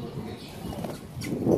Thank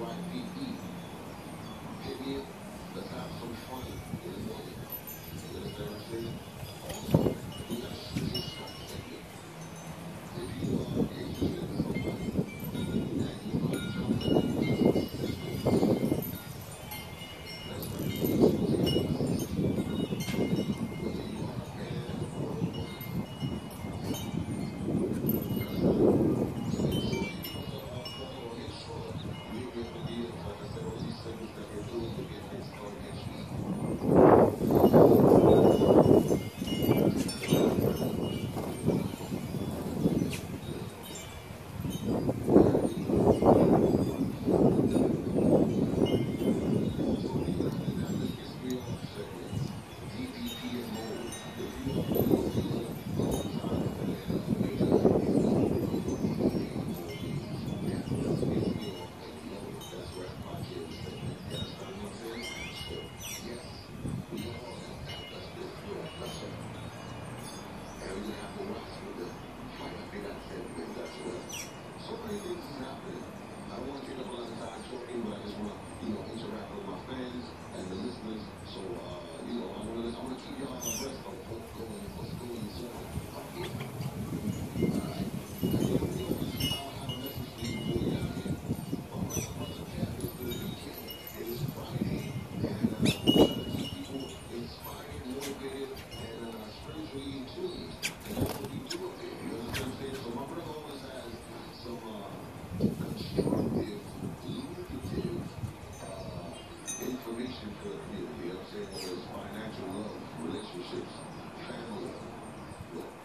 right feet. Period. Let's have some fun in the morning. You understand what I'm saying? relationships.